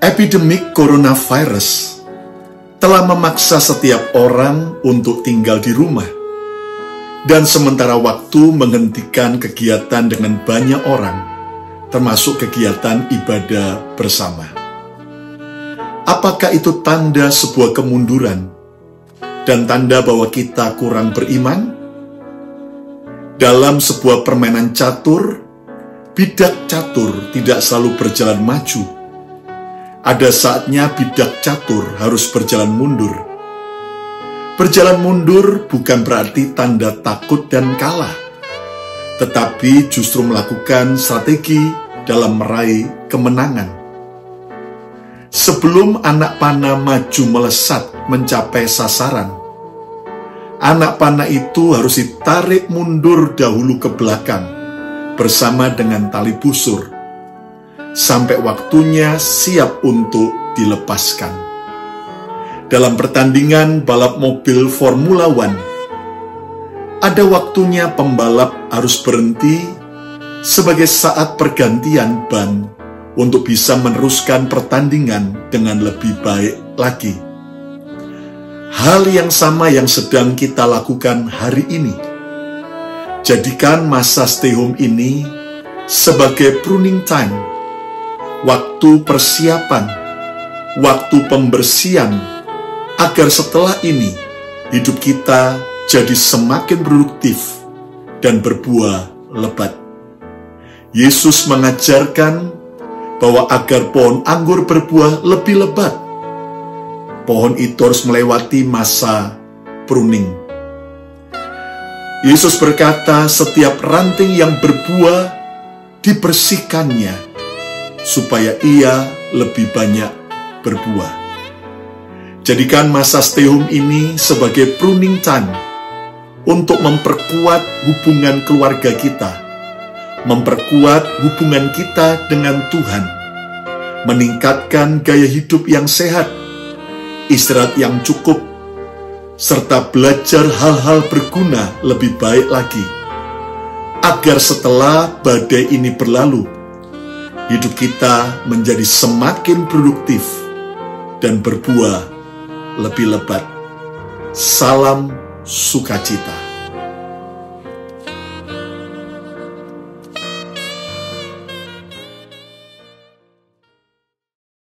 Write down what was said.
Epidemik coronavirus telah memaksa setiap orang untuk tinggal di rumah, dan sementara waktu menghentikan kegiatan dengan banyak orang, termasuk kegiatan ibadah bersama. Apakah itu tanda sebuah kemunduran dan tanda bahwa kita kurang beriman? Dalam sebuah permainan catur, bidak catur tidak selalu berjalan maju ada saatnya bidak catur harus berjalan mundur. Berjalan mundur bukan berarti tanda takut dan kalah, tetapi justru melakukan strategi dalam meraih kemenangan. Sebelum anak panah maju melesat mencapai sasaran, anak panah itu harus ditarik mundur dahulu ke belakang bersama dengan tali busur sampai waktunya siap untuk dilepaskan. Dalam pertandingan balap mobil Formula One, ada waktunya pembalap harus berhenti sebagai saat pergantian ban untuk bisa meneruskan pertandingan dengan lebih baik lagi. Hal yang sama yang sedang kita lakukan hari ini. Jadikan masa stay home ini sebagai pruning time waktu persiapan, waktu pembersihan, agar setelah ini hidup kita jadi semakin produktif dan berbuah lebat. Yesus mengajarkan bahwa agar pohon anggur berbuah lebih lebat, pohon itu harus melewati masa pruning. Yesus berkata, "Setiap ranting yang berbuah dibersihkannya." Supaya ia lebih banyak berbuah. Jadikan masa stay home ini sebagai pruning time untuk memperkuat hubungan keluarga kita, memperkuat hubungan kita dengan Tuhan, meningkatkan gaya hidup yang sehat, istirahat yang cukup, serta belajar hal-hal berguna lebih baik lagi, agar setelah badai ini berlalu, hidup kita menjadi semakin produktif dan berbuah lebih lebat. Salam sukacita.